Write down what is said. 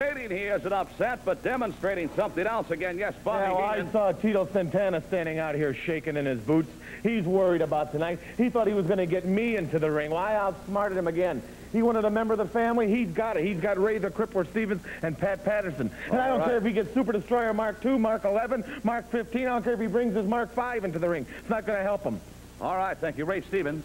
Stating he isn't upset, but demonstrating something else again. Yes, Bobby. Now I saw Tito Santana standing out here shaking in his boots. He's worried about tonight. He thought he was going to get me into the ring. Well, I outsmarted him again. He wanted a member of the family. He's got it. He's got Ray the Crippler Stevens and Pat Patterson. And I don't right. care if he gets Super Destroyer Mark II, Mark 11, Mark 15. I don't care if he brings his Mark 5 into the ring. It's not going to help him. All right, thank you, Ray Stevens.